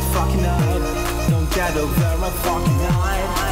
Don't get over my fucking night.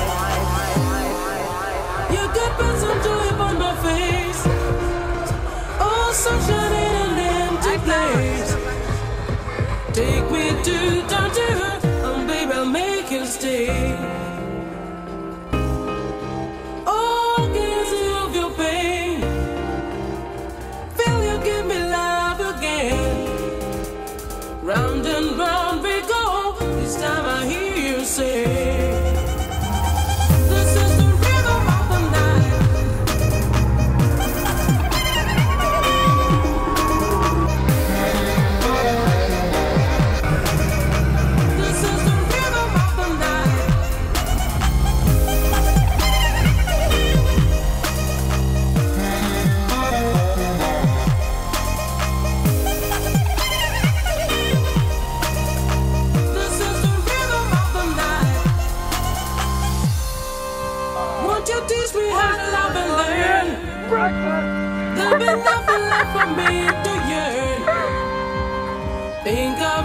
breakfast. There's been nothing left for me to yearn. Think of